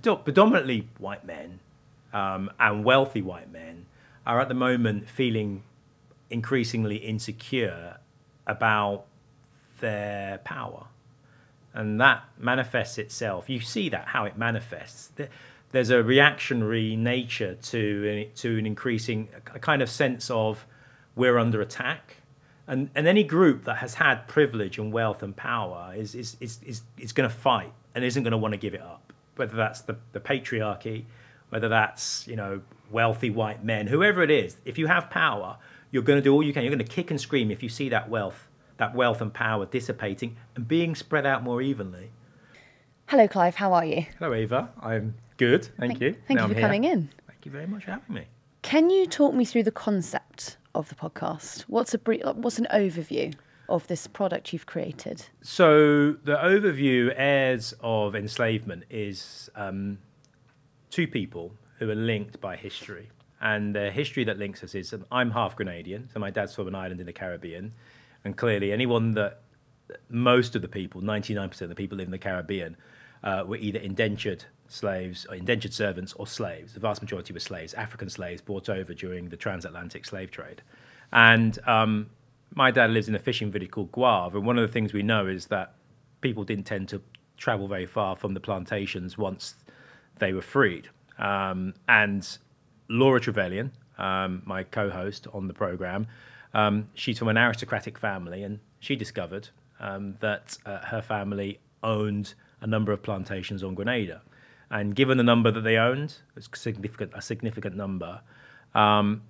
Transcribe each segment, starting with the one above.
predo- predominantly white men um, and wealthy white men are at the moment feeling increasingly insecure about their power. And that manifests itself. You see that, how it manifests. There's a reactionary nature to, to an increasing a kind of sense of we're under attack. And, and any group that has had privilege and wealth and power is, is, is, is, is going to fight and isn't going to want to give it up. Whether that's the, the patriarchy, whether that's you know wealthy white men, whoever it is, if you have power, you're going to do all you can. You're going to kick and scream if you see that wealth that wealth and power dissipating and being spread out more evenly. Hello, Clive. How are you? Hello, Eva. I'm good. Thank, thank you. Thank now you for coming in. Thank you very much for having me. Can you talk me through the concept of the podcast? What's a brief, what's an overview of this product you've created? So the overview heirs of enslavement is um, two people who are linked by history. And the history that links us is um, I'm half Grenadian, so my dad's from an island in the Caribbean. And clearly, anyone that most of the people, 99% of the people in the Caribbean, uh, were either indentured slaves, or indentured servants, or slaves. The vast majority were slaves, African slaves brought over during the transatlantic slave trade. And um, my dad lives in a fishing village called Gouyave, and one of the things we know is that people didn't tend to travel very far from the plantations once they were freed. Um, and Laura Trevelyan, um, my co-host on the program, um, she's from an aristocratic family, and she discovered um, that uh, her family owned a number of plantations on Grenada. And given the number that they owned, it's significant, a significant number, um,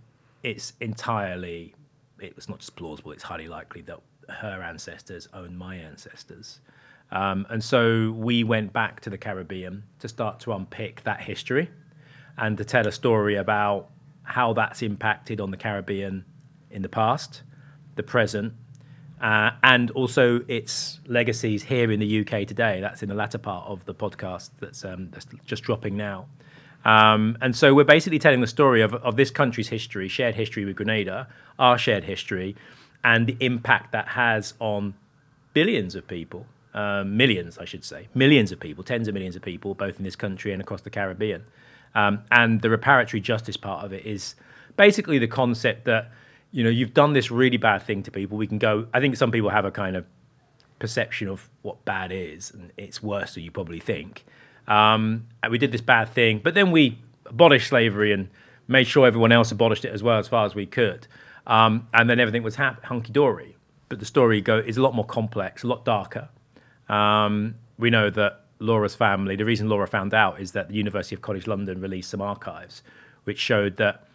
it's entirely, it was not just plausible, it's highly likely that her ancestors owned my ancestors. Um, and so we went back to the Caribbean to start to unpick that history and to tell a story about how that's impacted on the Caribbean in the past, the present, uh, and also its legacies here in the UK today. That's in the latter part of the podcast that's, um, that's just dropping now. Um, and so we're basically telling the story of, of this country's history, shared history with Grenada, our shared history, and the impact that has on billions of people, uh, millions, I should say, millions of people, tens of millions of people, both in this country and across the Caribbean. Um, and the reparatory justice part of it is basically the concept that you know, you've done this really bad thing to people. We can go. I think some people have a kind of perception of what bad is, and it's worse than you probably think. Um, we did this bad thing, but then we abolished slavery and made sure everyone else abolished it as well as far as we could. Um, and then everything was ha- hunky dory. But the story go is a lot more complex, a lot darker. Um, we know that Laura's family. The reason Laura found out is that the University of College London released some archives, which showed that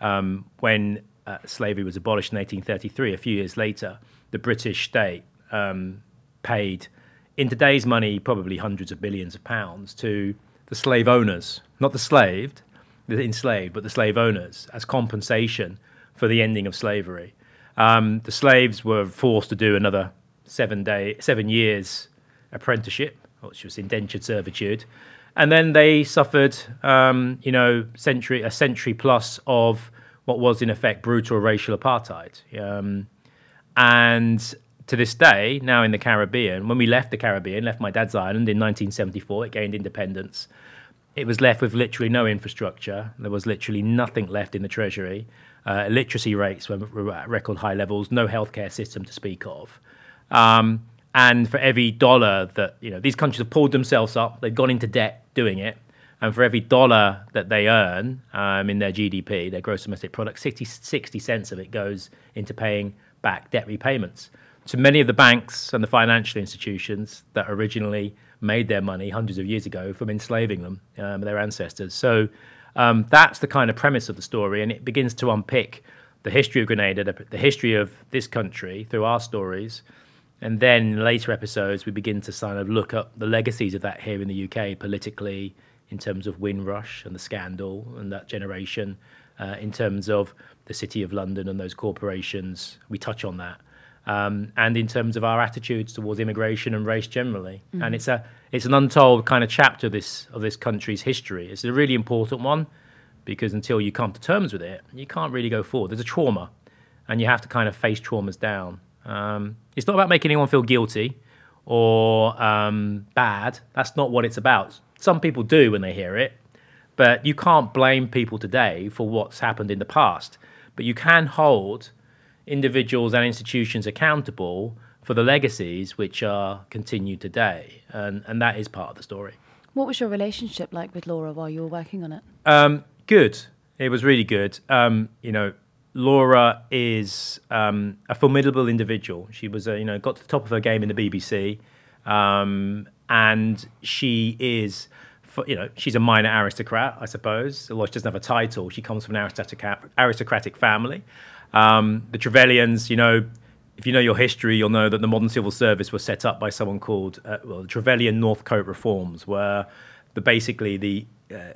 um, when uh, slavery was abolished in 1833, a few years later, the British state um, paid, in today's money, probably hundreds of billions of pounds to the slave owners, not the slaved, the enslaved, but the slave owners, as compensation for the ending of slavery. Um, the slaves were forced to do another seven day, seven years apprenticeship, which was indentured servitude, and then they suffered, um, you know, century a century plus of what was in effect brutal racial apartheid. Um, and to this day, now in the Caribbean, when we left the Caribbean, left my dad's island in 1974, it gained independence. It was left with literally no infrastructure. There was literally nothing left in the treasury. Uh, literacy rates were, were, at record high levels. No healthcare system to speak of. Um, and for every dollar that you know, these countries have pulled themselves up. They've gone into debt doing it and for every dollar that they earn um, in their GDP, their gross domestic product, 60, 60 cents of it goes into paying back debt repayments to many of the banks and the financial institutions that originally made their money hundreds of years ago from enslaving them, um, their ancestors. So um, that's the kind of premise of the story, and it begins to unpick the history of Grenada, the, the history of this country through our stories. And then in later episodes, we begin to kind of look up the legacies of that here in the UK politically, in terms of Windrush and the scandal and that generation, uh, in terms of the City of London and those corporations. We touch on that. Um, and in terms of our attitudes towards immigration and race generally. Mm-hmm. And it's a it's an untold kind of chapter of this of this country's history. It's a really important one because until you come to terms with it, you can't really go forward. There's a trauma, and you have to kind of face traumas down. Um, it's not about making anyone feel guilty or um, bad. That's not what it's about some people do when they hear it, but you can't blame people today for what's happened in the past. But you can hold individuals and institutions accountable for the legacies which are continued today, and and that is part of the story. What was your relationship like with Laura while you were working on it? Um, good. It was really good. Um, you know, Laura is um, a formidable individual. She was, a, you know, got to the top of her game in the BBC, um, and she is, you know, she's a minor aristocrat, I suppose. Although she doesn't have a title, she comes from an aristocratic, aristocratic family. Um, the Trevelyan's, you know, if you know your history, you'll know that the modern civil service was set up by someone called uh, well, the Trevelyan Northcote Reforms, where the basically the uh,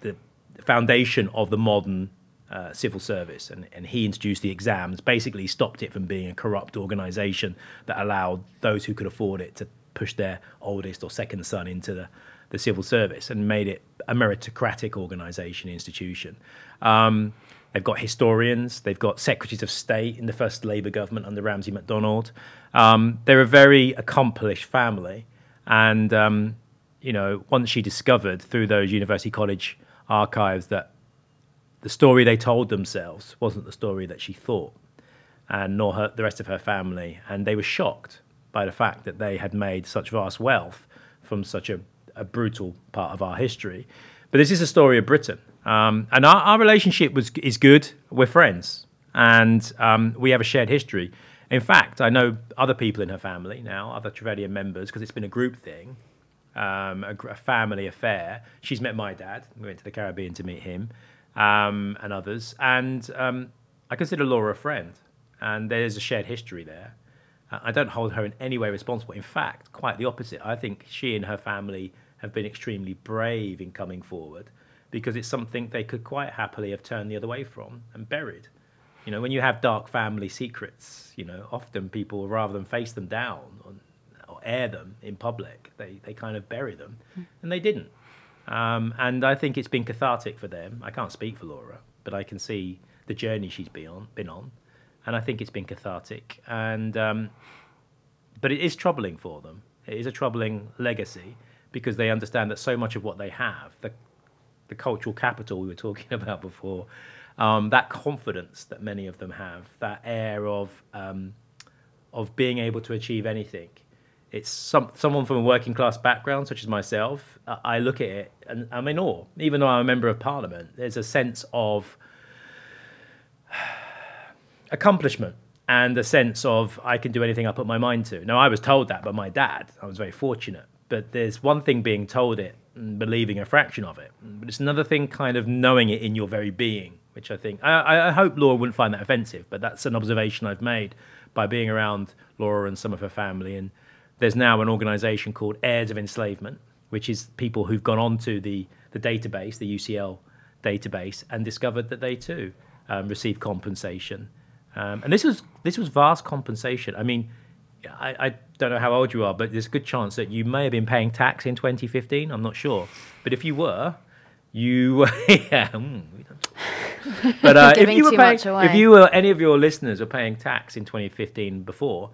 the foundation of the modern uh, civil service, and, and he introduced the exams. Basically, stopped it from being a corrupt organisation that allowed those who could afford it to push their oldest or second son into the, the civil service, and made it a meritocratic organisation institution. Um, They've got historians. They've got secretaries of state in the first Labour government under Ramsay MacDonald. Um, they're a very accomplished family, and um, you know, once she discovered through those University College archives that the story they told themselves wasn't the story that she thought, and nor her, the rest of her family, and they were shocked by the fact that they had made such vast wealth from such a, a brutal part of our history. But this is a story of Britain um, and our, our, relationship was is good. We're friends, and um, we have a shared history. In fact, I know other people in her family now, other Trevelyan members, because it's been a group thing, um, a, a, family affair. She's met my dad. We went to the Caribbean to meet him um, and others. And um, I consider Laura a friend, and there's a shared history there. Uh, I don't hold her in any way responsible. In fact, quite the opposite. I think she and her family have been extremely brave in coming forward because it's something they could quite happily have turned the other way from and buried. You know, when you have dark family secrets, you know, often people, rather than face them down or, or air them in public, they, they kind of bury them. Mm. And they didn't. Um, and I think it's been cathartic for them. I can't speak for Laura, but I can see the journey she's been on. Been on and I think it's been cathartic. And um, but it is troubling for them. It is a troubling legacy because they understand that so much of what they have, the, the cultural capital we were talking about before, um, that confidence that many of them have, that air of um, of being able to achieve anything. It's some, someone from a working class background, such as myself. I look at it and I'm in awe. Even though I'm a member of parliament, there's a sense of accomplishment and a sense of I can do anything I put my mind to. Now, I was told that by my dad. I was very fortunate. But there's one thing being told it believing a fraction of it. But it's another thing kind of knowing it in your very being, which I think, I, I hope Laura wouldn't find that offensive, but that's an observation I've made by being around Laura and some of her family. And there's now an organization called Heirs of Enslavement, which is people who've gone onto the, the database, the UCL database, and discovered that they too um, receive compensation. Um, and this was this was vast compensation. I mean, I, I, don't know how old you are, but there's a good chance that you may have been paying tax in 2015. I'm not sure, but if you were, you yeah. Mm, but uh, if you were paying, if you were any of your listeners were paying tax in 2015 before,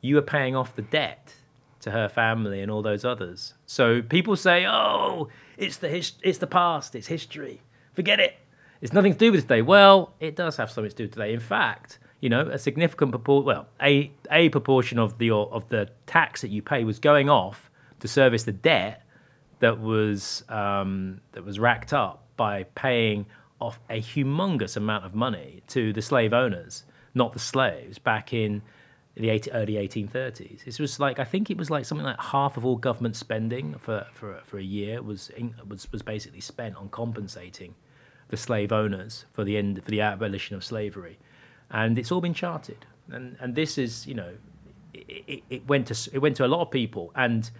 you were paying off the debt to her family and all those others. So people say, "Oh, it's the his- it's the past, it's history. Forget it. It's nothing to do with today." Well, it does have something to do today. In fact, you know, a significant proportion, well, a, a proportion of the, of the tax that you pay was going off to service the debt that was, um, that was racked up by paying off a humongous amount of money to the slave owners, not the slaves, back in the 80, early 1830s. This was like, I think it was like something like half of all government spending for, for, for a year was, was, was basically spent on compensating the slave owners for the end, for the abolition of slavery and it's all been charted. And and this is you know, it, it, went to it went to a lot of people, and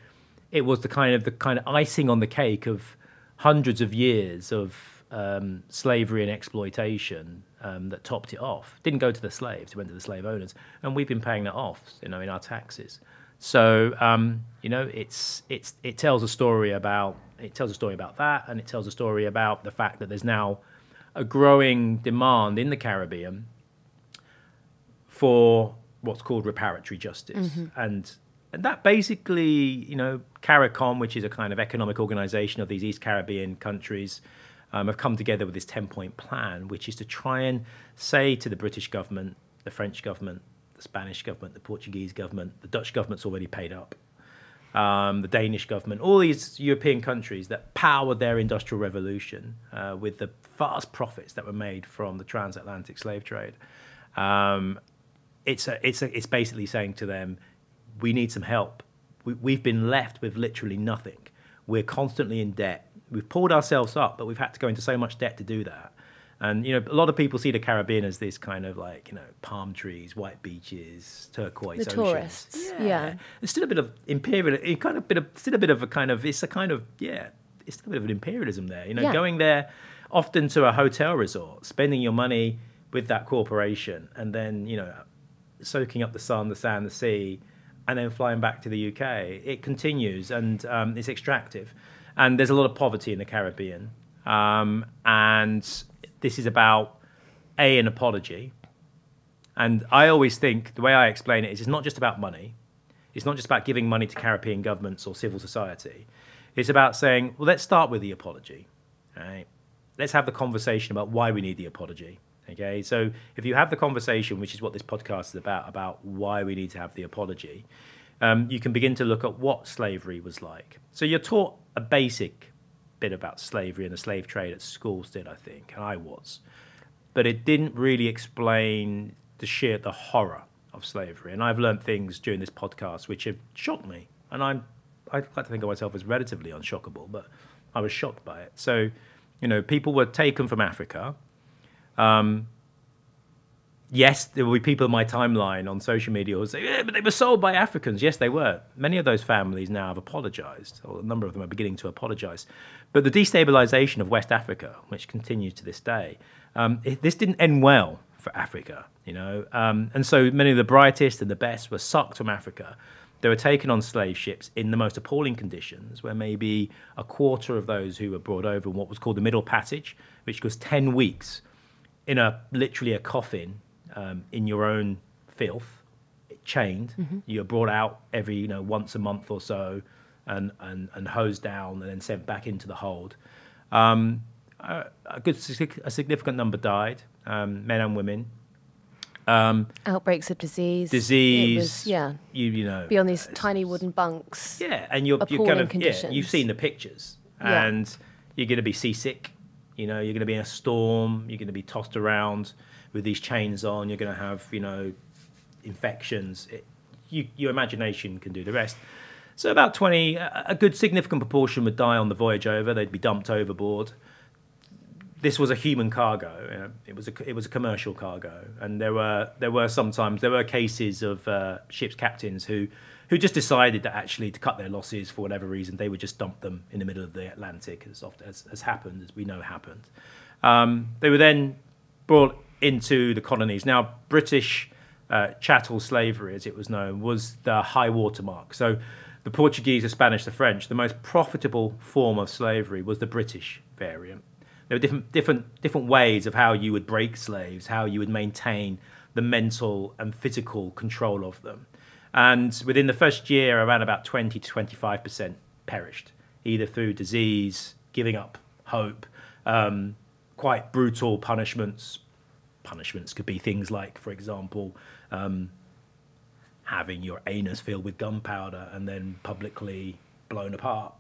it was the kind of the kind of icing on the cake of hundreds of years of um, slavery and exploitation um, that topped it off. Didn't go to the slaves; it went to the slave owners, and we've been paying that off, you know, in our taxes. So um, you know, it's it's it tells a story about it tells a story about that, and it tells a story about the fact that there's now a growing demand in the Caribbean for what's called reparatory justice. Mm-hmm. And and that basically, you know, CARICOM, which is a kind of economic organization of these East Caribbean countries, um, have come together with this 10 point plan, which is to try and say to the British government, the French government, the Spanish government, the Portuguese government, the Dutch government's already paid up, um, the Danish government, all these European countries that powered their industrial revolution uh, with the vast profits that were made from the transatlantic slave trade. Um, it's, a, it's, a, it's basically saying to them, we need some help. We, we've been left with literally nothing. We're constantly in debt. We've pulled ourselves up, but we've had to go into so much debt to do that. And you know, a lot of people see the Caribbean as this kind of like you know palm trees, white beaches, turquoise the oceans. tourists. Yeah. There's still a bit of imperial, it kind of bit of still a bit of a kind of it's a kind of yeah, it's still a bit of an imperialism there. You know, Yeah. going there often to a hotel resort, spending your money with that corporation, and then you know, soaking up the sun, the sand, the sea, and then flying back to the UK. It continues and um, it's extractive. And there's a lot of poverty in the Caribbean. Um, and this is about A, an apology. And I always think the way I explain it is it's not just about money. It's not just about giving money to Caribbean governments or civil society. It's about saying, well, let's start with the apology. Right? Let's have the conversation about why we need the apology. Okay, so if you have the conversation, which is what this podcast is about, about why we need to have the apology, um, you can begin to look at what slavery was like. So you're taught a basic bit about slavery and the slave trade at school still, I think, and I was. But it didn't really explain the sheer, the horror of slavery. And I've learned things during this podcast which have shocked me. And I'm, I like to think of myself as relatively unshockable, but I was shocked by it. So, you know, people were taken from Africa. Um, yes, there will be people in my timeline on social media who say, yeah, but they were sold by Africans. Yes, they were. Many of those families now have apologized, or a number of them are beginning to apologize. But the destabilization of West Africa, which continues to this day, um, this didn't end well for Africa, you know. Um, and so many of the brightest and the best were sucked from Africa. They were taken on slave ships in the most appalling conditions, where maybe a quarter of those who were brought over in what was called the Middle Passage, which was 10 weeks in a literally a coffin um, in your own filth, chained. You're brought out every you know once a month or so, and and, and hosed down and then sent back into the hold. Um, a, a good a significant number died, um, men and women. Um, Outbreaks of disease. disease. Was, yeah. You you know. Be on these uh, tiny wooden bunks. yeah, and you're, you're kind of yeah, conditions. you've seen the pictures, Yeah. and you're going to be seasick. You know, you're going to be in a storm. You're going to be tossed around with these chains on. You're going to have you know infections. It, you, your imagination can do the rest. So about twenty, a a good significant proportion would die on the voyage over. They'd be dumped overboard. This was a human cargo. uh, It was a it was a commercial cargo, and there were there were sometimes there were cases of uh, ships captains who who just decided that actually to cut their losses for whatever reason they would just dump them in the middle of the Atlantic, as often as has happened, as we know happened. Um, they were then brought into the colonies. Now, British uh, chattel slavery, as it was known, was the high watermark. So, the Portuguese, the Spanish, the French, the most profitable form of slavery was the British variant. There were different, different, different ways of how you would break slaves, how you would maintain the mental and physical control of them. And within the first year, around about 20 to 25% perished, either through disease, giving up hope, um, quite brutal punishments. Punishments could be things like, for example, um, having your anus filled with gunpowder and then publicly blown apart.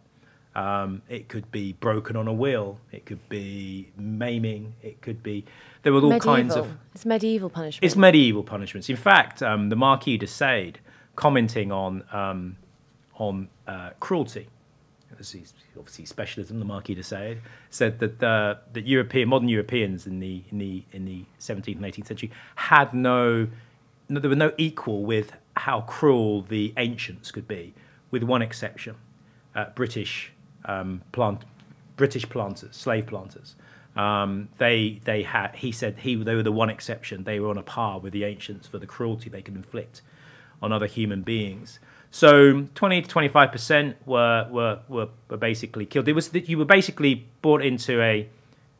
Um, it could be broken on a wheel. It could be maiming. It could be. There were all medieval. kinds of. It's medieval punishment. It's medieval punishments. In fact, um, the Marquis de Sade, commenting on um, on uh, cruelty, obviously specialism, the Marquis de Sade, said that uh, that European modern Europeans in the in the in the 17th and 18th century had no, no there were no equal with how cruel the ancients could be, with one exception, uh, British um, plant British planters, slave planters. Um, they they had he said he they were the one exception. They were on a par with the ancients for the cruelty they could inflict on other human beings. So 20 to 25 percent were, were were were basically killed. It was that you were basically brought into a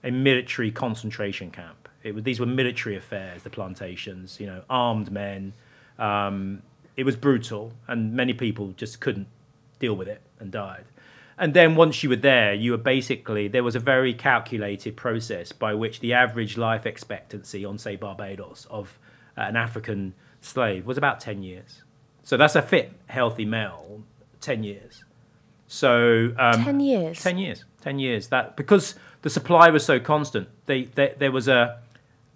a military concentration camp. It was, these were military affairs. The plantations, you know, armed men. Um, it was brutal, and many people just couldn't deal with it and died. And then once you were there, you were basically there was a very calculated process by which the average life expectancy on say Barbados of an African slave was about ten years. So that's a fit, healthy male, ten years. So um, Ten years. Ten years. Ten years. That because the supply was so constant, they, they, there was a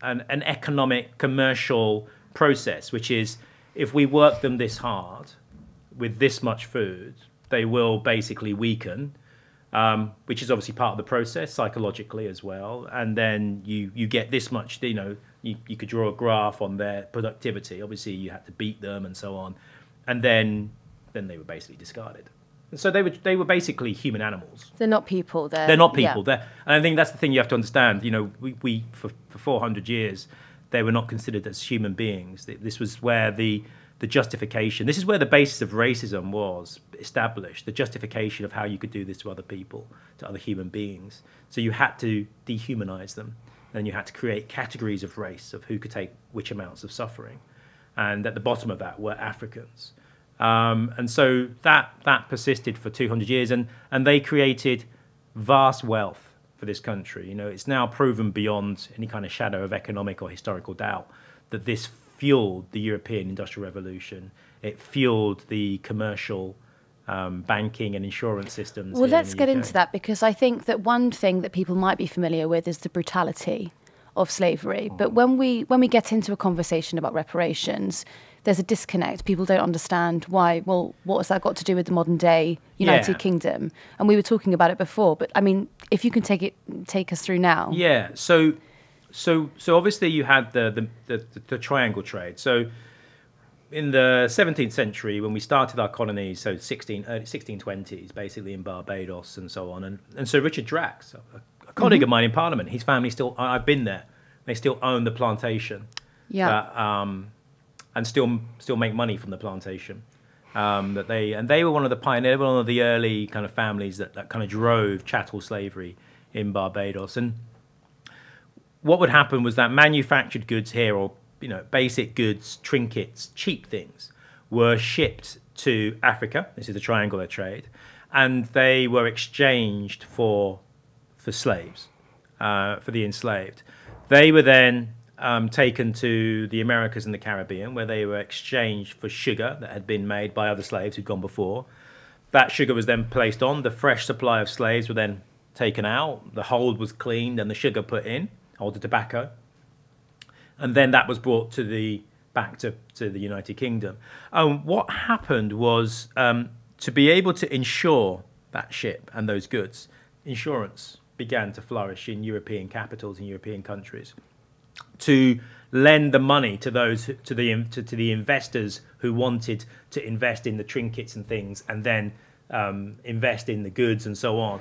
an, an economic commercial process, which is if we work them this hard with this much food, they will basically weaken, um, which is obviously part of the process psychologically as well. And then you you get this much, you know, you, you could draw a graph on their productivity. Obviously, you had to beat them and so on, and then then they were basically discarded. And so they were they were basically human animals. They're not people. They're They're not yeah. people. They're, and I think that's the thing you have to understand. You know, we, we for, for 400 years, they were not considered as human beings. This was where the the justification. This is where the basis of racism was established. The justification of how you could do this to other people, to other human beings. So you had to dehumanize them, and you had to create categories of race of who could take which amounts of suffering. And at the bottom of that were Africans. Um, and so that that persisted for 200 years, and and they created vast wealth for this country. You know, it's now proven beyond any kind of shadow of economic or historical doubt that this fueled the European Industrial Revolution. It fueled the commercial um, banking and insurance systems. Well, let's get into that because I think that one thing that people might be familiar with is the brutality of slavery. Mm. But when we when we get into a conversation about reparations, there's a disconnect. People don't understand why. Well, what has that got to do with the modern day United Yeah. Kingdom? And we were talking about it before. But I mean, if you can take it take us through now. Yeah. So, so, so obviously you had the the, the, the triangle trade. So, in the 17th century, when we started our colonies, so 16 early 1620s, basically in Barbados and so on, and and so Richard Drax, a, a colleague of mine in Parliament, his family still I've been there. They still own the plantation. Yeah. That, um, and still still make money from the plantation. Um, that they and they were one of the pioneers, one of the early kind of families that, that kind of drove chattel slavery in Barbados. And what would happen was that manufactured goods here, or you know, basic goods, trinkets, cheap things, were shipped to Africa. This is the triangular trade, and they were exchanged for for slaves, uh, for the enslaved. They were then um, taken to the Americas and the Caribbean, where they were exchanged for sugar that had been made by other slaves who'd gone before. That sugar was then placed on. The fresh supply of slaves were then taken out. The hold was cleaned and the sugar put in, or the tobacco. And then that was brought to the back to, to the United Kingdom. Um, what happened was um, to be able to insure that ship and those goods, insurance began to flourish in European capitals in European countries. To lend the money to those to the to, to the investors who wanted to invest in the trinkets and things and then um, invest in the goods and so on.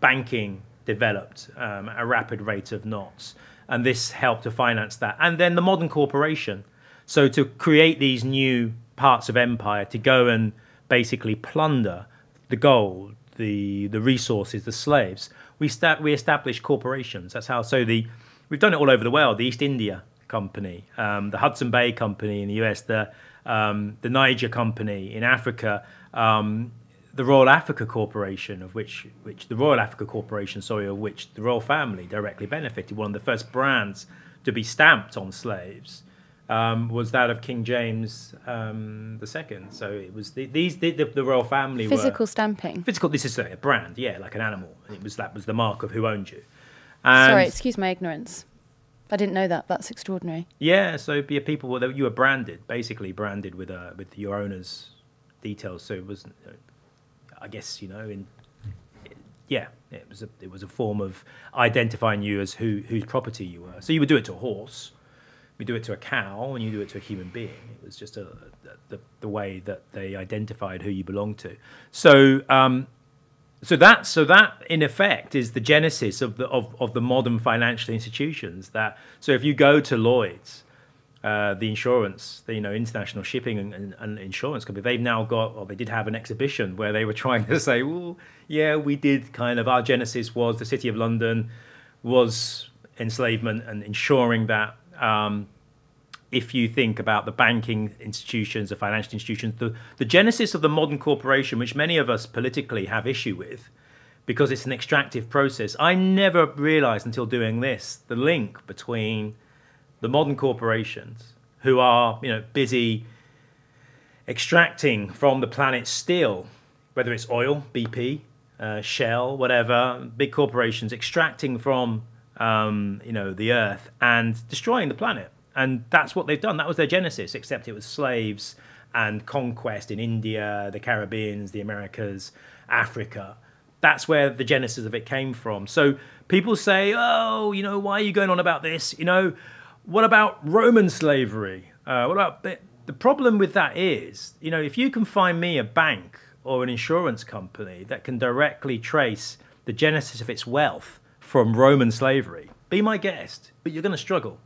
Banking developed um, at a rapid rate of knots and this helped to finance that. And then the modern corporation. So to create these new parts of empire to go and basically plunder the gold the the resources the slaves we sta- we established corporations. That's how so the we've done it all over the world. The East India Company, um, the Hudson Bay Company in the US, the um, the Niger Company in Africa, um, the Royal Africa Corporation, of which which the Royal Africa Corporation, sorry, of which the royal family directly benefited. One of the first brands to be stamped on slaves. Um, was that of King James um, II? So it was the, these the, the, the royal family were Physical stamping. physical. This is a brand, yeah, like an animal. It was that was the mark of who owned you. And Sorry, excuse my ignorance. I didn't know that. That's extraordinary. Yeah, so be a people were you were branded, basically branded with uh, with your owner's details. So it was, uh, I guess you know, in yeah, it was a it was a form of identifying you as who whose property you were. So you would do it to a horse, you do it to a cow, and you do it to a human being. It was just a, the the way that they identified who you belonged to. So. Um, so that so that in effect is the genesis of the of, of the modern financial institutions that so if you go to Lloyd's uh, the insurance the you know international shipping and, and, and insurance company they've now got or they did have an exhibition where they were trying to say well yeah we did kind of our genesis was the city of London was enslavement and ensuring that um, if you think about the banking institutions, the financial institutions, the, the genesis of the modern corporation, which many of us politically have issue with, because it's an extractive process. I never realized until doing this the link between the modern corporations who are, you know, busy extracting from the planet steel, whether it's oil, BP, uh, Shell, whatever, big corporations extracting from um, you know the earth and destroying the planet. And that's what they've done. That was their genesis, except it was slaves and conquest in India, the Caribbeans, the Americas, Africa. That's where the genesis of it came from. So people say, oh, you know, why are you going on about this? You know, what about Roman slavery? Uh, what about the, problem with that is, you know, if you can find me a bank or an insurance company that can directly trace the genesis of its wealth from Roman slavery, be my guest, but you're going to struggle.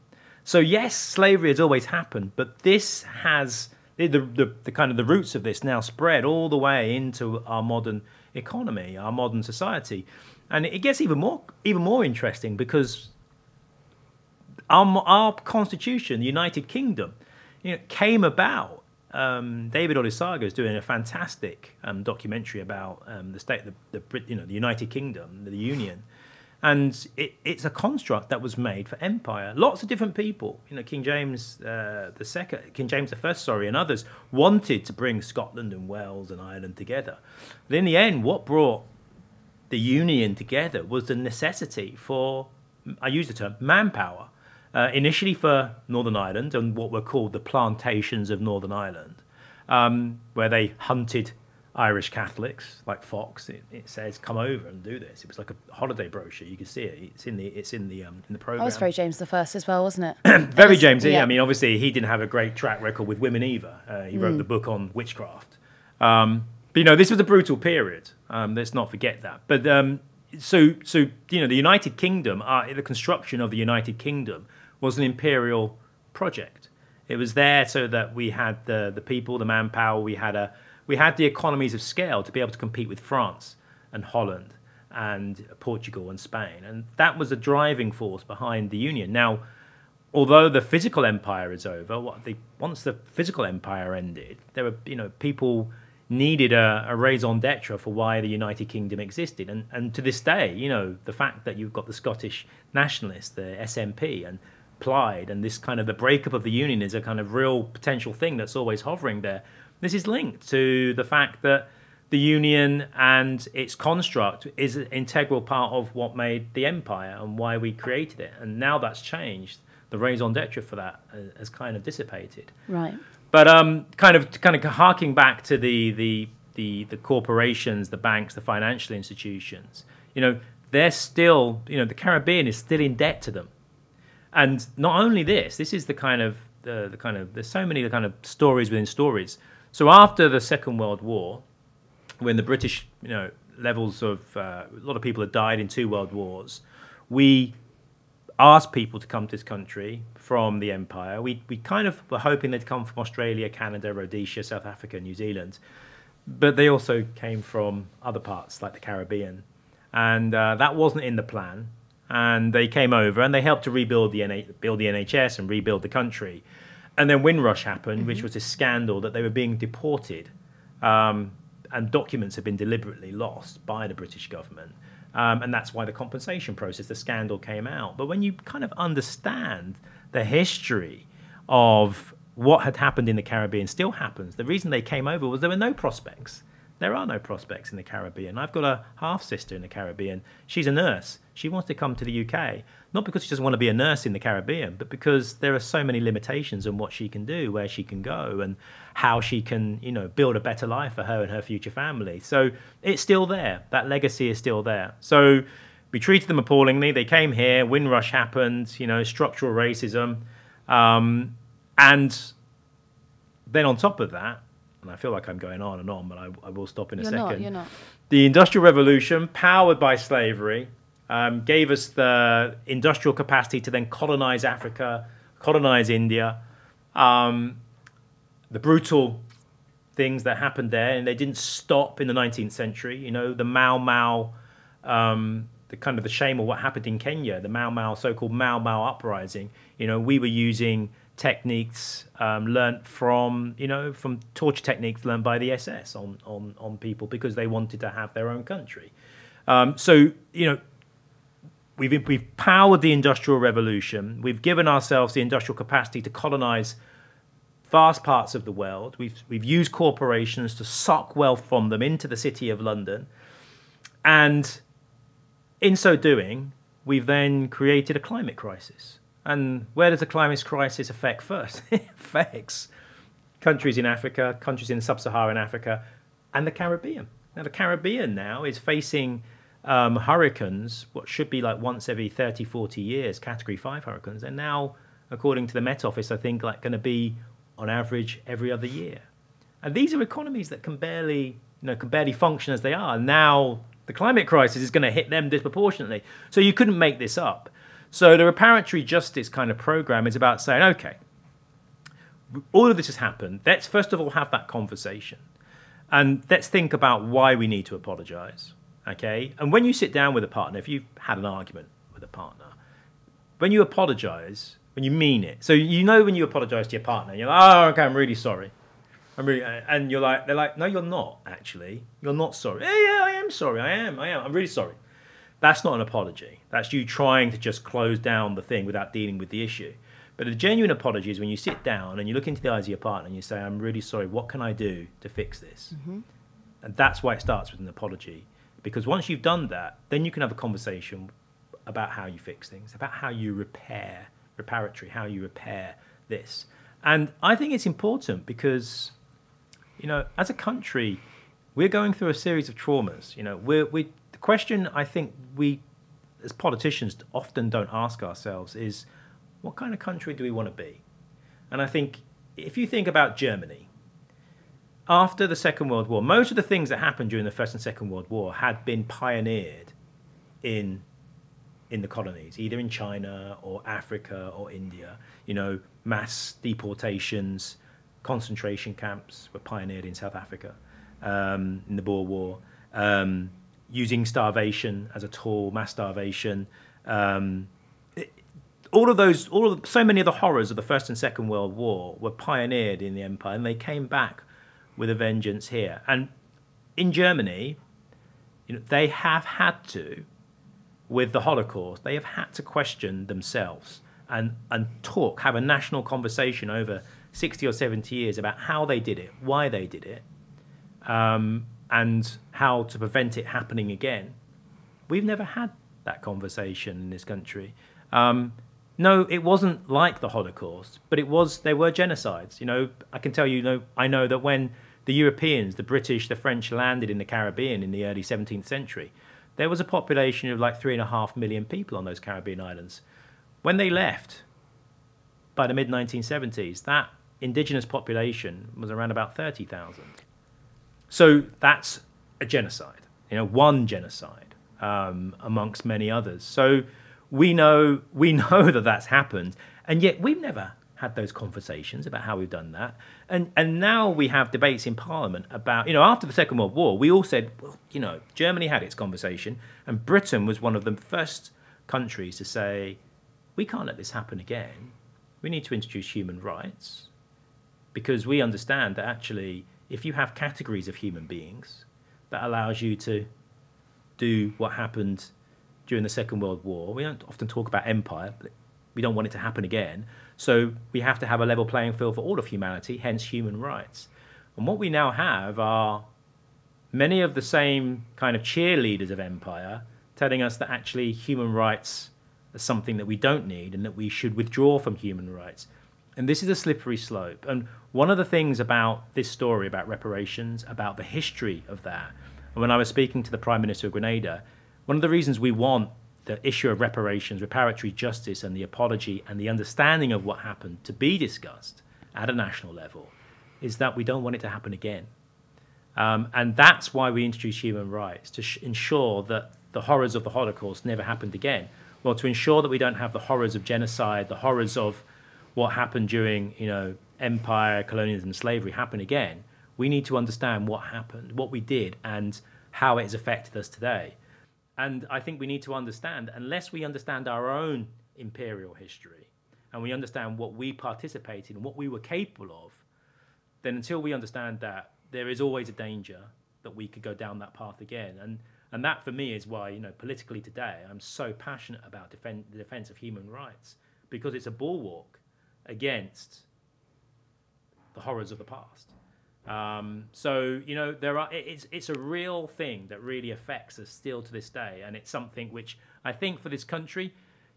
So yes, slavery has always happened, but this has the, the, the, kind of the roots of this now spread all the way into our modern economy, our modern society, and it gets even more even more interesting because our, our constitution, the United Kingdom, you know, came about. Um, David Olusoga is doing a fantastic um, documentary about um, the state, the, the, you know, the United Kingdom, the Union, and it, it's a construct that was made for empire. Lots of different people, you know, King James uh, the second, King James the first, sorry, and others wanted to bring Scotland and Wales and Ireland together. But in the end, what brought the union together was the necessity for, I use the term, manpower. Uh, initially for Northern Ireland and what were called the plantations of Northern Ireland, um, where they hunted Irish Catholics like Fox. It, it, says, "Come over and do this." It was like a holiday brochure. You can see it. It's in the it's in the um, in the program. That was very James the First as well, wasn't it? very James. Yeah. I mean, obviously, he didn't have a great track record with women either. Uh, he mm. wrote the book on witchcraft. Um, but you know, this was a brutal period. Um, let's not forget that. But um, so so you know, the United Kingdom, uh, the construction of the United Kingdom was an imperial project. It was there so that we had the the people, the manpower. We had a we had the economies of scale to be able to compete with France and Holland and Portugal and Spain. And that was a driving force behind the Union. Now, although the physical empire is over, what the, once the physical empire ended, there were, you know, people needed a, a raison d'etre for why the United Kingdom existed. And, and to this day, you know, the fact that you've got the Scottish nationalists, the SNP, and Plaid, and this kind of the breakup of the Union is a kind of real potential thing that's always hovering there. This is linked to the fact that the Union and its construct is an integral part of what made the empire and why we created it. And now that's changed. The raison d'etre for that has kind of dissipated. Right. But um, kind of kind of harking back to the, the the the corporations, the banks, the financial institutions, you know, they're still, you know, the Caribbean is still in debt to them. And not only this, this is the kind of the, the kind of there's so many the kind of stories within stories so after the Second World War, when the British, you know, levels of uh, a lot of people had died in two world wars, we asked people to come to this country from the empire. We we kind of were hoping they'd come from Australia, Canada, Rhodesia, South Africa, New Zealand, but they also came from other parts like the Caribbean, and uh, that wasn't in the plan. And they came over and they helped to rebuild the NH- build the NHS and rebuild the country and then Windrush happened, mm-hmm. which was a scandal that they were being deported, um, and documents had been deliberately lost by the British government. Um, and that's why the compensation process, the scandal came out. But when you kind of understand the history of what had happened in the Caribbean, still happens. The reason they came over was there were no prospects. There are no prospects in the Caribbean. I've got a half sister in the Caribbean. She's a nurse. She wants to come to the UK, not because she doesn't want to be a nurse in the Caribbean, but because there are so many limitations on what she can do, where she can go, and how she can, you know, build a better life for her and her future family. So it's still there. That legacy is still there. So we treated them appallingly. They came here. Windrush happened. You know, structural racism, um, and then on top of that, and I feel like I'm going on and on, but I, I will stop in a you're second. Not, you're not. The Industrial Revolution, powered by slavery, um, gave us the industrial capacity to then colonize Africa, colonize India. Um, the brutal things that happened there, and they didn't stop in the 19th century. You know, the Mau Mau, um, the kind of the shame of what happened in Kenya, the Mau Mau, so-called Mau Mau uprising. You know, we were using techniques um, learnt from you know from torture techniques learned by the SS on on on people because they wanted to have their own country. Um, so you know. We've, we've powered the Industrial Revolution. We've given ourselves the industrial capacity to colonize vast parts of the world. We've, we've used corporations to suck wealth from them into the city of London. And in so doing, we've then created a climate crisis. And where does the climate crisis affect first? it affects countries in Africa, countries in sub Saharan Africa, and the Caribbean. Now, the Caribbean now is facing um, hurricanes, what should be like once every 30, 40 years, category five hurricanes. And now, according to the Met Office, I think like going to be on average every other year. And these are economies that can barely, you know, can barely function as they are. Now the climate crisis is going to hit them disproportionately. So you couldn't make this up. So the reparatory justice kind of program is about saying, okay, all of this has happened. Let's first of all have that conversation. And let's think about why we need to apologize. Okay? And when you sit down with a partner, if you've had an argument with a partner, when you apologize, when you mean it, so you know when you apologize to your partner, you're like, oh, okay, I'm really sorry. I'm really, and you're like, they're like, no, you're not actually. You're not sorry. Yeah, yeah, I am sorry. I am. I am. I'm really sorry. That's not an apology. That's you trying to just close down the thing without dealing with the issue. But a genuine apology is when you sit down and you look into the eyes of your partner and you say, I'm really sorry. What can I do to fix this? Mm-hmm. And that's why it starts with an apology. Because once you've done that, then you can have a conversation about how you fix things, about how you repair, reparatory, how you repair this. And I think it's important because you know, as a country, we're going through a series of traumas. You know, we're, we, question I think we, as politicians, often don't ask ourselves is, what kind of country do we want to be? And I think if you think about Germany, after the Second World War, most of the things that happened during the First and Second World War had been pioneered in in the colonies, either in China or Africa or India. You know, mass deportations, concentration camps were pioneered in South Africa um, in the Boer War, um, using starvation as a tool, mass starvation. Um, it, all of those, all of the, so many of the horrors of the First and Second World War were pioneered in the empire, and they came back with a vengeance here. And in Germany, you know, they have had to, with the Holocaust, they have had to question themselves and and talk, have a national conversation over 60 or 70 years about how they did it, why they did it, um, and how to prevent it happening again. We've never had that conversation in this country. Um, no, it wasn't like the Holocaust, but it was. There were genocides. You know, I can tell you. you know, I know that when the Europeans, the British, the French landed in the Caribbean in the early 17th century, there was a population of like three and a half million people on those Caribbean islands. When they left, by the mid 1970s, that indigenous population was around about 30,000. So that's a genocide, you know, one genocide um, amongst many others. So we know, we know that that's happened, and yet we've never had those conversations about how we've done that. And, and now we have debates in Parliament about, you know, after the Second World War, we all said, well, you know, Germany had its conversation, and Britain was one of the first countries to say, we can't let this happen again. We need to introduce human rights because we understand that actually, if you have categories of human beings, that allows you to do what happened during the Second World War. We don't often talk about empire, but we don't want it to happen again. So we have to have a level playing field for all of humanity, hence human rights. And what we now have are many of the same kind of cheerleaders of empire telling us that actually human rights are something that we don't need and that we should withdraw from human rights. And this is a slippery slope. And one of the things about this story, about reparations, about the history of that, and when I was speaking to the Prime Minister of Grenada, one of the reasons we want the issue of reparations, reparatory justice, and the apology and the understanding of what happened to be discussed at a national level is that we don't want it to happen again. Um, and that's why we introduce human rights to ensure that the horrors of the Holocaust never happened again. Well, to ensure that we don't have the horrors of genocide, the horrors of what happened during you know empire, colonialism, slavery happen again, we need to understand what happened, what we did, and how it has affected us today. And I think we need to understand, unless we understand our own imperial history, and we understand what we participated in, what we were capable of, then until we understand that, there is always a danger that we could go down that path again. And and that for me is why you know politically today I'm so passionate about defend, the defense of human rights because it's a bulwark against the horrors of the past. Um, so you know there are it's it's a real thing that really affects us still to this day, and it's something which I think for this country,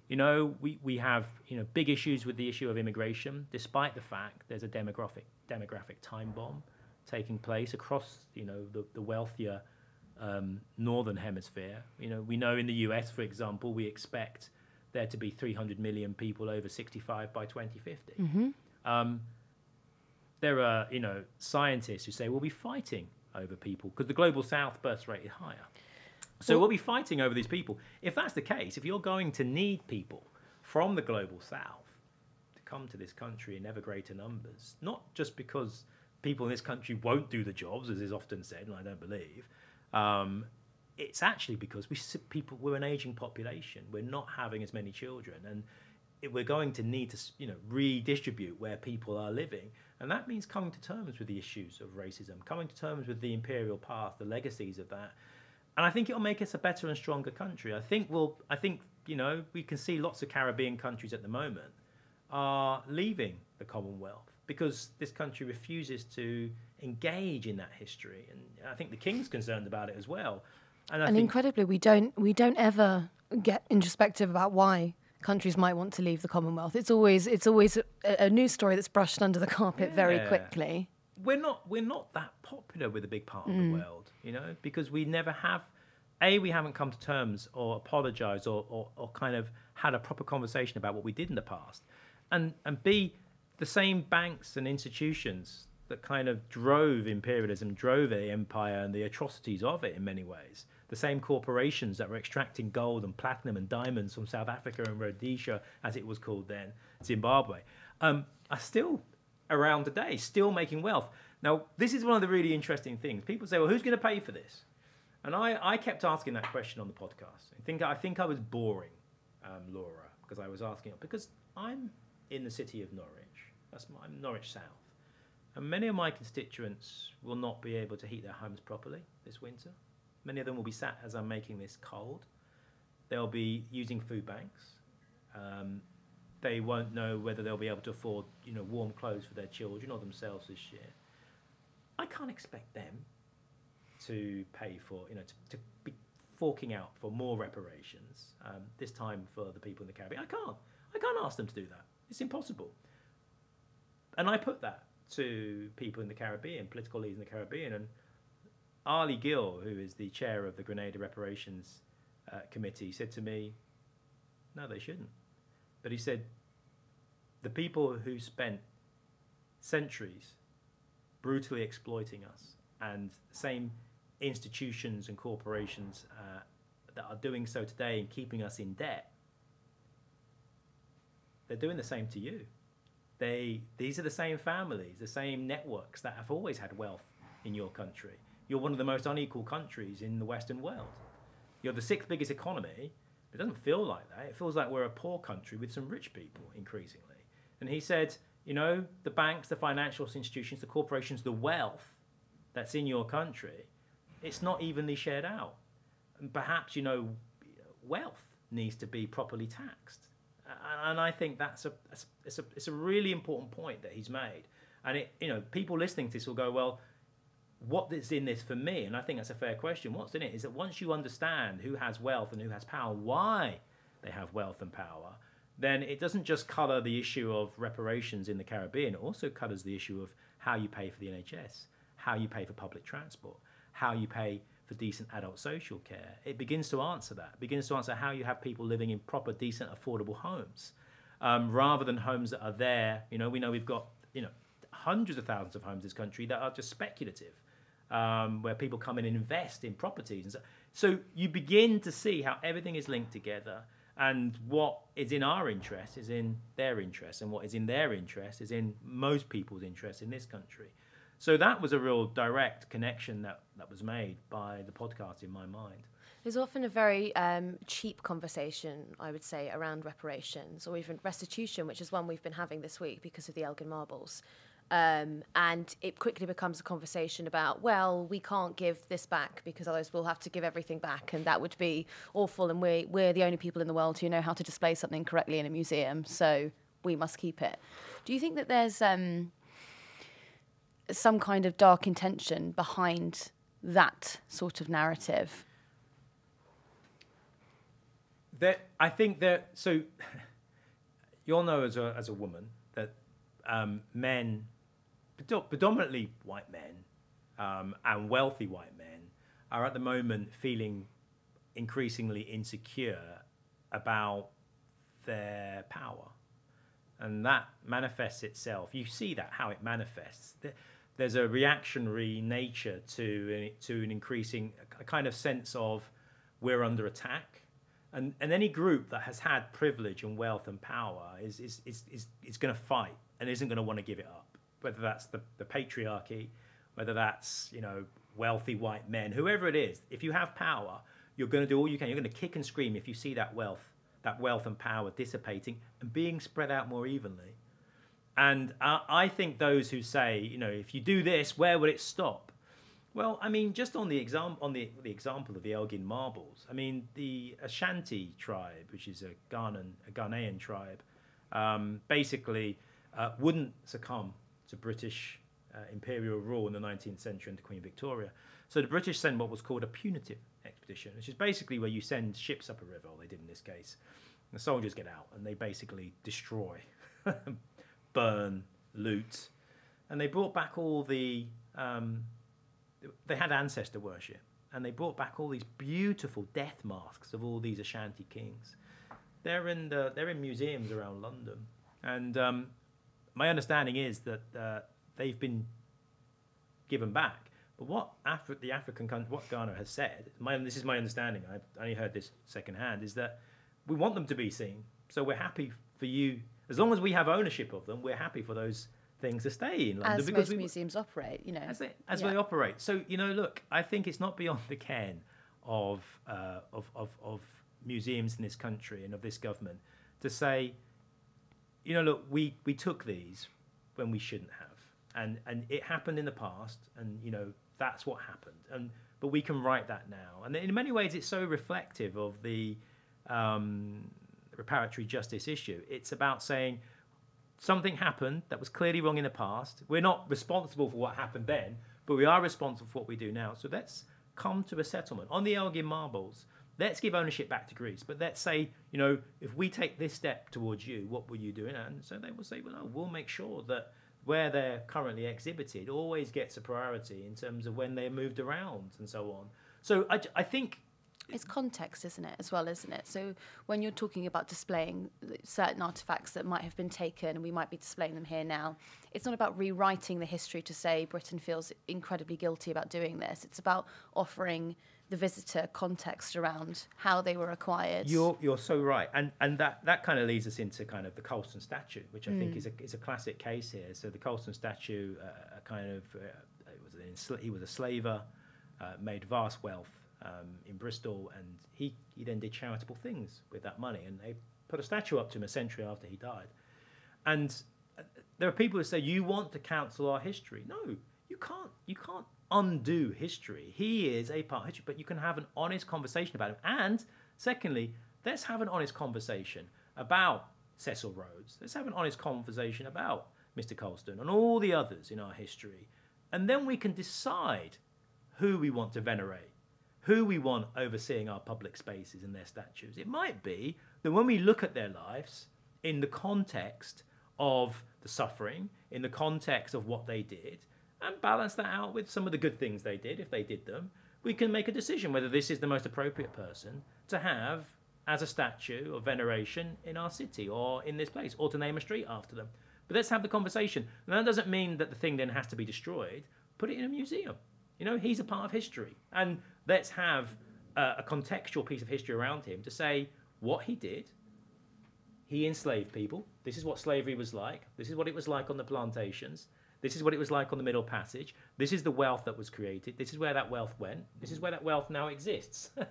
you know, we, we have you know big issues with the issue of immigration, despite the fact there's a demographic demographic time bomb taking place across you know the, the wealthier um, northern hemisphere. You know, we know in the US, for example, we expect there to be 300 million people over 65 by 2050. Mm-hmm. Um, there are, you know, scientists who say we'll be fighting over people because the global south birth rate is higher. So Well- we'll be fighting over these people. If that's the case, if you're going to need people from the global south to come to this country in ever greater numbers, not just because people in this country won't do the jobs, as is often said, and I don't believe, um, it's actually because we people we're an aging population. We're not having as many children, and it, we're going to need to you know redistribute where people are living, and that means coming to terms with the issues of racism, coming to terms with the imperial past, the legacies of that. And I think it'll make us a better and stronger country. I think we'll. I think you know we can see lots of Caribbean countries at the moment are leaving the Commonwealth because this country refuses to engage in that history, and I think the King's concerned about it as well. And And incredibly, we don't we don't ever get introspective about why countries might want to leave the Commonwealth. It's always it's always a, a news story that's brushed under the carpet very quickly. we're not we're not that popular with a big part of the mm. world, you know, because we never have. A, we haven't come to terms or apologized or, or, or kind of had a proper conversation about what we did in the past. And, and B, the same banks and institutions that kind of drove imperialism, drove the empire and the atrocities of it in many ways, the same corporations that were extracting gold and platinum and diamonds from South Africa and Rhodesia, as it was called then, Zimbabwe, um, are still around today, still making wealth. Now, this is one of the really interesting things. People say, well, who's going to pay for this? And I, I kept asking that question on the podcast. I think I think I was boring um, Laura because I was asking it because I'm in the city of Norwich. That's my, I'm Norwich South, and many of my constituents will not be able to heat their homes properly this winter. Many of them will be sat as I'm making this cold. They'll be using food banks. Um, they won't know whether they'll be able to afford, you know, warm clothes for their children or themselves this year. I can't expect them to pay for, you know, to, to be forking out for more reparations. Um, this time for the people in the Caribbean, I can't. I can't ask them to do that. It's impossible. And I put that to people in the Caribbean, political leaders in the Caribbean, and Arley Gill, who is the chair of the Grenada Reparations uh, Committee, said to me, "No, they shouldn't." But he said, "The people who spent centuries brutally exploiting us, and the same institutions and corporations uh, that are doing so today and keeping us in debt, they're doing the same to you. They, these are the same families, the same networks that have always had wealth in your country. You're one of the most unequal countries in the Western world. You're the sixth biggest economy. It doesn't feel like that. It feels like we're a poor country with some rich people increasingly. And he said, you know, the banks, the financial institutions, the corporations, the wealth that's in your country, it's not evenly shared out. And perhaps, you know, wealth needs to be properly taxed. And I think that's a, it's a, it's a really important point that he's made. And it, you know, people listening to this will go, well, what is in this for me? And I think that's a fair question. What's in it is that once you understand who has wealth and who has power, why they have wealth and power, then it doesn't just colour the issue of reparations in the Caribbean, it also colours the issue of how you pay for the NHS, how you pay for public transport, how you pay for decent adult social care. It begins to answer that. It begins to answer how you have people living in proper, decent, affordable homes, um, rather than homes that are there. You know, we know we've got you know hundreds of thousands of homes in this country that are just speculative, um, where people come in and invest in properties, and so, so you begin to see how everything is linked together. And what is in our interest is in their interest, and what is in their interest is in most people's interest in this country. So that was a real direct connection that, that was made by the podcast in my mind. There's often a very um, cheap conversation, I would say, around reparations or even restitution, which is one we've been having this week because of the Elgin marbles. Um, and it quickly becomes a conversation about, well, we can't give this back because otherwise we'll have to give everything back, and that would be awful. And we, we're the only people in the world who know how to display something correctly in a museum, so we must keep it. Do you think that there's um, some kind of dark intention behind that sort of narrative? That I think that so you all know as a as a woman that um, men, predominantly white men, um, and wealthy white men, are at the moment feeling increasingly insecure about their power, and that manifests itself. You see that how it manifests. There's a reactionary nature to to an increasing a kind of sense of we're under attack and, and any group that has had privilege and wealth and power is, is, is, is, is going to fight and isn't going to want to give it up. Whether that's the, the patriarchy, whether that's, you know, wealthy white men, whoever it is, if you have power, you're going to do all you can. You're going to kick and scream if you see that wealth, that wealth and power dissipating and being spread out more evenly. And uh, I think those who say, you know, if you do this, where will it stop? Well, I mean, just on the example on the, the example of the Elgin marbles, I mean, the Ashanti tribe, which is a Ghanaian, a Ghanaian tribe, um, basically uh, wouldn't succumb to British uh, imperial rule in the 19th century under Queen Victoria. So the British sent what was called a punitive expedition, which is basically where you send ships up a river, or they did in this case. The soldiers get out and they basically destroy, burn, loot, and they brought back all the um, they had ancestor worship, and they brought back all these beautiful death masks of all these Ashanti kings. They're in the, they're in museums around London, and um, my understanding is that uh, they've been given back. But what Afri- the African country, what Ghana has said, my, this is my understanding. I've only heard this secondhand, is that we want them to be seen. So we're happy for you, as long as we have ownership of them. We're happy for those things to stay in London as because most we, museums operate, you know, as they as yeah. they operate. So you know, look, I think it's not beyond the ken of, uh, of of of museums in this country and of this government to say, you know, look, we we took these when we shouldn't have, and and it happened in the past, and you know that's what happened, and but we can write that now, and in many ways, it's so reflective of the um, reparatory justice issue. It's about saying something happened that was clearly wrong in the past. We're not responsible for what happened then, but we are responsible for what we do now. So let's come to a settlement. On the Elgin marbles, let's give ownership back to Greece. But let's say, you know, if we take this step towards you, what will you do? And so they will say, well, no, we'll make sure that where they're currently exhibited always gets a priority in terms of when they're moved around and so on. So I, I think it's context, isn't it, as well, isn't it? So when you're talking about displaying certain artifacts that might have been taken, and we might be displaying them here now, it's not about rewriting the history to say Britain feels incredibly guilty about doing this. It's about offering the visitor context around how they were acquired. You're you're so right, and and that that kind of leads us into kind of the Colston statue, which I mm. think is a is a classic case here. So the Colston statue, uh, kind of, uh, was an, he was a slaver, uh, made vast wealth um, in Bristol, and he, he then did charitable things with that money, and they put a statue up to him a century after he died. And uh, there are people who say you want to cancel our history. No, you can't. You can't undo history. He is a part of history, but you can have an honest conversation about him. And secondly, let's have an honest conversation about Cecil Rhodes. Let's have an honest conversation about Mr. Colston and all the others in our history. And then we can decide who we want to venerate who we want overseeing our public spaces and their statues. It might be that when we look at their lives in the context of the suffering, in the context of what they did, and balance that out with some of the good things they did, if they did them, we can make a decision whether this is the most appropriate person to have as a statue of veneration in our city or in this place, or to name a street after them. But let's have the conversation. And that doesn't mean that the thing then has to be destroyed. Put it in a museum. You know, he's a part of history. And let's have a, a contextual piece of history around him to say what he did. He enslaved people. This is what slavery was like. This is what it was like on the plantations. This is what it was like on the Middle Passage. This is the wealth that was created. This is where that wealth went. This is where that wealth now exists.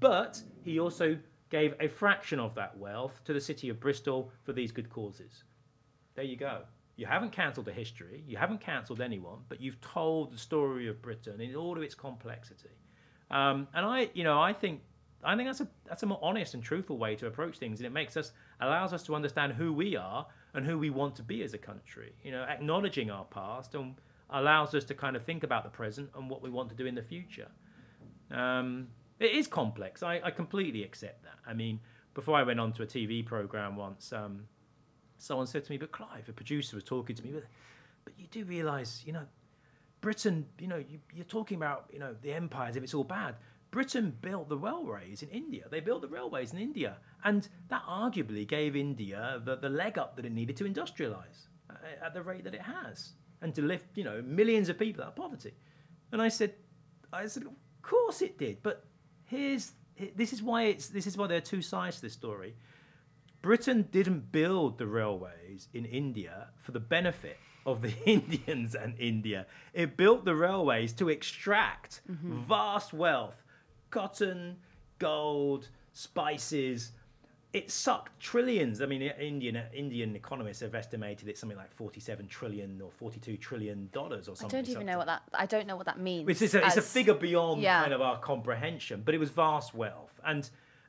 But he also gave a fraction of that wealth to the city of Bristol for these good causes. There you go. You haven't cancelled the history, you haven't cancelled anyone, but you've told the story of Britain in all of its complexity. Um, and I, you know, I think I think that's a that's a more honest and truthful way to approach things, and it makes us allows us to understand who we are and who we want to be as a country. You know, acknowledging our past and allows us to kind of think about the present and what we want to do in the future. Um, it is complex. I, I, completely accept that. I mean, before I went on to a TV program once, um, someone said to me, "But Clive, a producer, was talking to me, but, but you do realise, you know, Britain, you know, you, you're talking about, you know, the empires if it's all bad." Britain built the railways in India. They built the railways in India. And that arguably gave India the, the leg up that it needed to industrialize uh, at the rate that it has and to lift, you know, millions of people out of poverty. And I said, I said, of course it did. But here's, this is why it's, this is why there are two sides to this story. Britain didn't build the railways in India for the benefit of the Indians and India. It built the railways to extract mm-hmm. vast wealth cotton, gold, spices. It sucked trillions. I mean, Indian Indian economists have estimated it's something like forty-seven trillion or forty-two trillion dollars or something. I don't even something. know what that. I don't know what that means. It's, it's, a, as, it's a, figure beyond yeah. kind of our comprehension, but it was vast wealth, and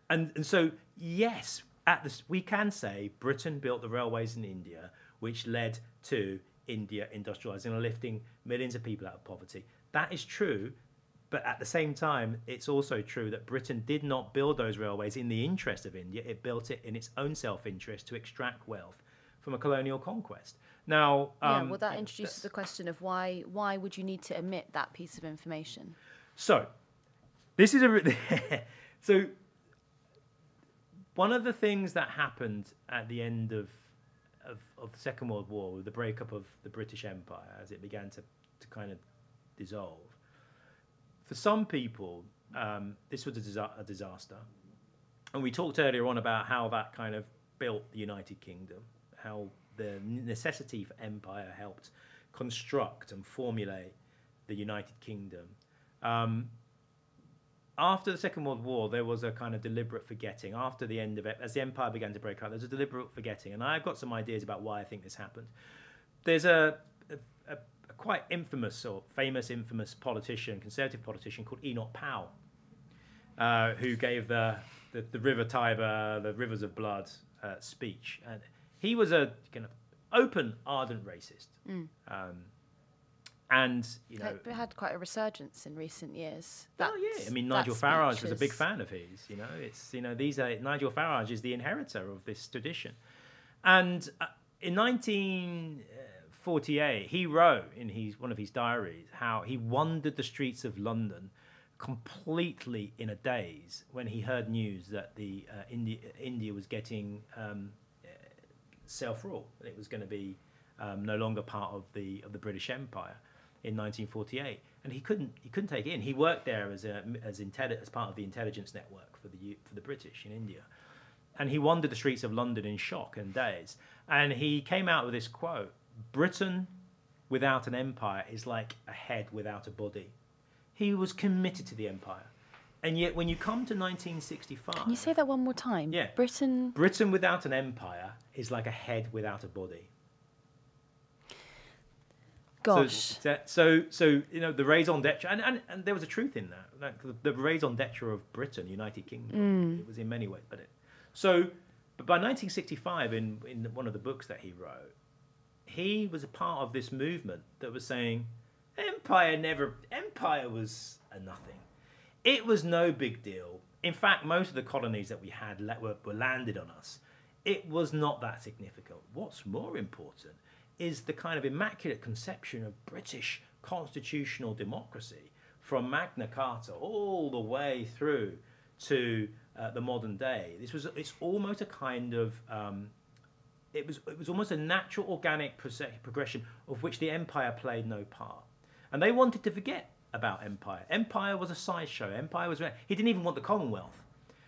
and and so yes, at this we can say Britain built the railways in India, which led to India industrializing and lifting millions of people out of poverty. That is true, but at the same time, it's also true that Britain did not build those railways in the interest of India. It built it in its own self interest to extract wealth from a colonial conquest. Now, um, yeah, well, that introduces the question of why why would you need to omit that piece of information? So, this is a so one of the things that happened at the end of, of, of the Second World War, with the breakup of the British Empire as it began to, to kind of dissolve, for some people, um, this was a, a, disaster. And we talked earlier on about how that kind of built the United Kingdom, how the necessity for empire helped construct and formulate the United Kingdom. Um, after the Second World War, there was a kind of deliberate forgetting. After the end of it, as the empire began to break up, there was a deliberate forgetting. And I've got some ideas about why I think this happened. There's a, a, a quite infamous or famous infamous politician, conservative politician called Enoch Powell, uh, who gave the, the, the River Tiber, the Rivers of Blood uh, speech, and he was a kind of open, ardent racist. Mm. Um, and you know, it had quite a resurgence in recent years. Oh yeah, I mean Nigel Farage was a big fan of his. You know, it's you know these are Nigel Farage is the inheritor of this tradition, and uh, in nineteen. 19, 48, he wrote in his, one of his diaries how he wandered the streets of London completely in a daze when he heard news that the uh, India, India was getting um, self rule, and it was going to be um, no longer part of the of the British Empire in 1948, and he couldn't he couldn't take it in. He worked there as a, as, intelli- as part of the intelligence network for the for the British in India, and he wandered the streets of London in shock and daze. And he came out with this quote Britain without an empire is like a head without a body. He was committed to the empire. And yet, when you come to 1965. Can you say that one more time? Yeah. Britain. Britain without an empire is like a head without a body. Gosh. So, so, so you know, the raison d'etre, and, and, and there was a truth in that. Like the, the raison d'etre of Britain, United Kingdom, mm. it was in many ways. But it, so, but by 1965, in, in one of the books that he wrote, he was a part of this movement that was saying empire never empire was a nothing it was no big deal in fact most of the colonies that we had were, were landed on us it was not that significant what's more important is the kind of immaculate conception of british constitutional democracy from magna carta all the way through to uh, the modern day. This was it's almost a kind of um, it was it was almost a natural organic progression of which the empire played no part. And they wanted to forget about empire. Empire was a sideshow. Empire was he didn't even want the commonwealth.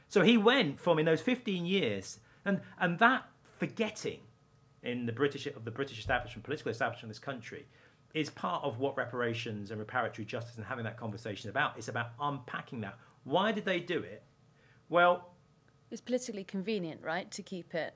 So he went from in those 15 years and and that forgetting in the british of the british establishment political establishment of this country is part of what reparations and reparatory justice and having that conversation about it's about unpacking that why did they do it Well, It's politically convenient, right, to keep it.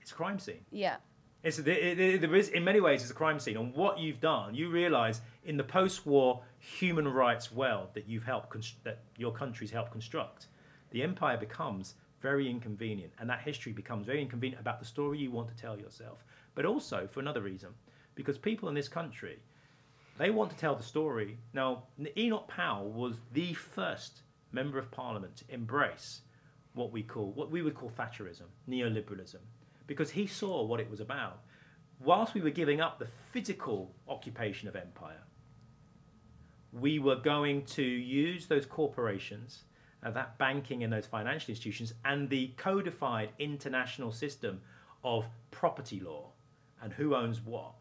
it's a crime scene. Yeah. It's, it, it, there is, in many ways, it's a crime scene. And what you've done, you realise in the post-war human rights world that you've helped, that your country's helped construct, the empire becomes very inconvenient, and that history becomes very inconvenient about the story you want to tell yourself. But also for another reason, because people in this country, they want to tell the story. Now, Enoch Powell was the first member of parliament to embrace what we call, what we would call Thatcherism, neoliberalism, because he saw what it was about. Whilst we were giving up the physical occupation of empire, we were going to use those corporations, uh, that banking and those financial institutions, and the codified international system of property law and who owns what.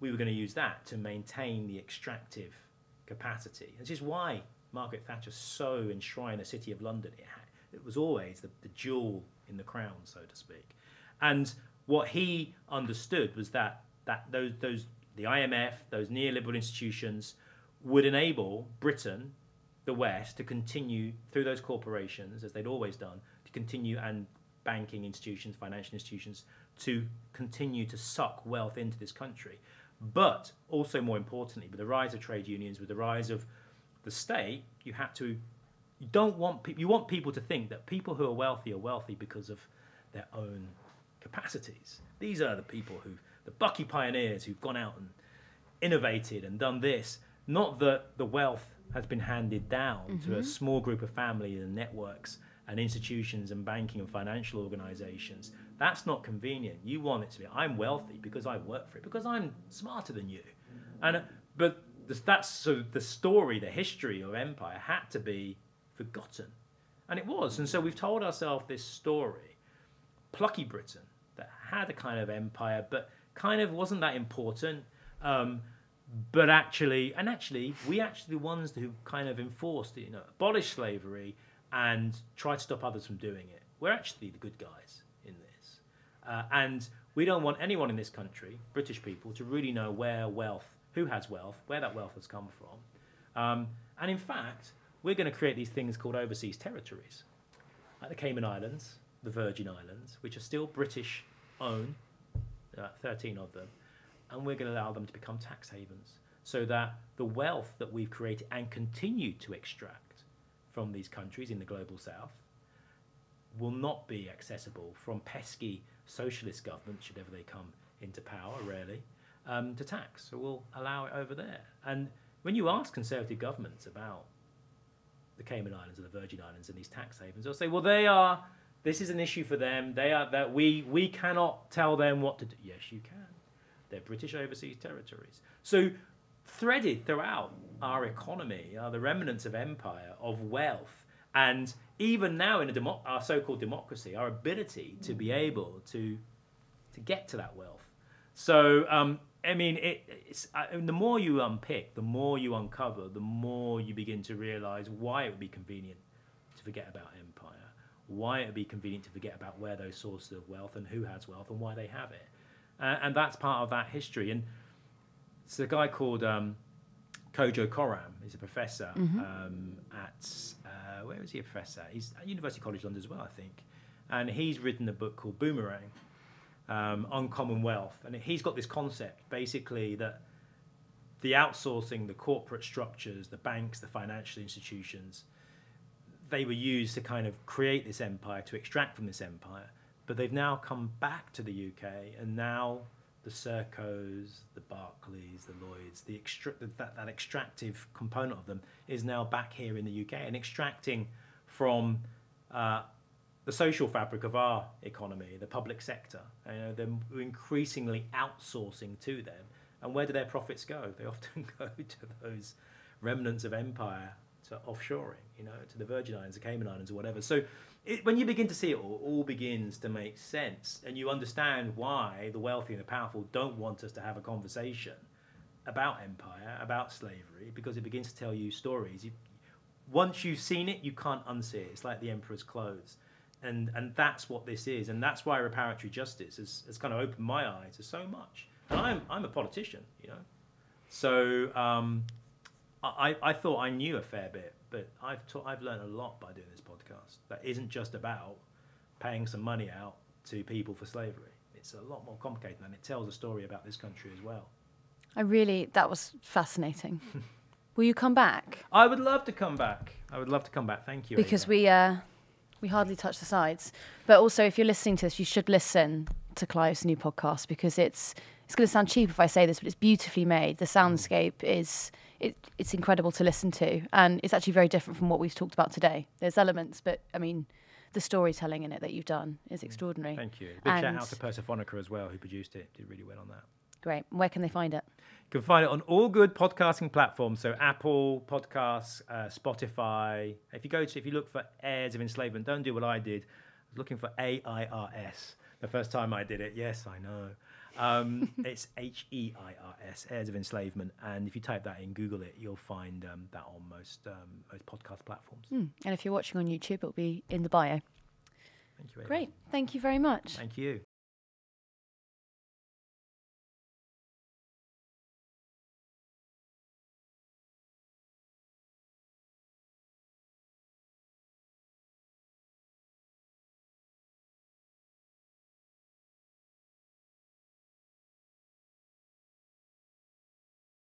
We were going to use that to maintain the extractive capacity. This is why Margaret Thatcher so enshrined the City of London. It, it was always the, the jewel in the crown, so to speak. And what he understood was that that those those the IMF, those neoliberal institutions, would enable Britain, the West, to continue through those corporations as they'd always done, to continue and banking institutions, financial institutions, to continue to suck wealth into this country. But also more importantly, with the rise of trade unions, with the rise of the state, you have to you don't want people you want people to think that people who are wealthy are wealthy because of their own capacities. These are the people who, the Bucky pioneers who've gone out and innovated and done this. Not that the wealth has been handed down mm-hmm. to a small group of families and networks and institutions and banking and financial organizations. That's not convenient. You want it to be, I'm wealthy because I work for it, because I'm smarter than you. And, but that's so the story, the history of empire had to be forgotten. And it was. And so we've told ourselves this story, plucky Britain, that had a kind of empire, but kind of wasn't that important. Um, but actually, and actually, we actually the ones who kind of enforced, you know, abolished slavery and tried to stop others from doing it. We're actually the good guys in this, uh, and we don't want anyone in this country, British people, to really know where wealth, who has wealth, where that wealth has come from. Um, and in fact, we're going to create these things called overseas territories, like the Cayman Islands, the Virgin Islands, which are still British owned, uh, 13 of them, and we're going to allow them to become tax havens so that the wealth that we've created and continue to extract from these countries in the global south will not be accessible from pesky socialist governments, should ever they come into power, really, um, to tax. So we'll allow it over there. And when you ask conservative governments about the Cayman Islands or the Virgin Islands and these tax havens, they'll say, well, they are this is an issue for them. They are that we we cannot tell them what to do. Yes, you can. They're British overseas territories. So threaded throughout our economy are the remnants of empire, of wealth, and even now in demo- our so-called democracy, our ability to be able to to get to that wealth. So um, I mean, it, I mean, the more you unpick, the more you uncover, the more you begin to realise why it would be convenient to forget about empire why it would be convenient to forget about where those sources of wealth and who has wealth and why they have it. Uh, and that's part of that history. And it's a guy called um, Kojo Koram. He's a professor mm-hmm. um, at, uh, where is he a professor? He's at University College London as well, I think. And he's written a book called Boomerang um, Uncommon Wealth. And he's got this concept basically that the outsourcing, the corporate structures, the banks, the financial institutions, they were used to kind of create this empire, to extract from this empire. But they've now come back to the UK, and now the Sercos, the Barclays, the Lloyds, the extra- that, that extractive component of them is now back here in the UK and extracting from uh, the social fabric of our economy, the public sector. You know, they're increasingly outsourcing to them. And where do their profits go? They often go to those remnants of empire to offshoring, you know, to the Virgin Islands, the Cayman Islands, or whatever. So it, when you begin to see it all, all begins to make sense, and you understand why the wealthy and the powerful don't want us to have a conversation about empire, about slavery, because it begins to tell you stories. You, once you've seen it, you can't unsee it. It's like the emperor's clothes. And, and that's what this is. And that's why reparatory justice has, has kind of opened my eyes to so much. And I'm, I'm a politician, you know. So um, I, I thought I knew a fair bit, but I've taught, I've learned a lot by doing this podcast. That isn't just about paying some money out to people for slavery. It's a lot more complicated, and it tells a story about this country as well. I really, that was fascinating. Will you come back? I would love to come back. I would love to come back. Thank you. Because Ava. we uh, we hardly touch the sides. But also, if you're listening to this, you should listen to Clive's new podcast because it's it's going to sound cheap if I say this, but it's beautifully made. The soundscape is it, it's incredible to listen to, and it's actually very different from what we've talked about today. There's elements, but I mean, the storytelling in it that you've done is extraordinary. Thank you. Big shout out to Persephonica as well, who produced it. Did really well on that. Great. Where can they find it? You can find it on all good podcasting platforms, so Apple Podcasts, uh, Spotify. If you go to, if you look for Heirs of Enslavement, don't do what I did. I was looking for A I R S. The first time I did it, yes, I know. Um, it's H E I R S, Heirs of Enslavement, and if you type that in, Google it, you'll find um, that on most um, most podcast platforms. Hmm. And if you're watching on YouTube, it'll be in the bio. Thank you. Ava. Great. Thank you very much. Thank you.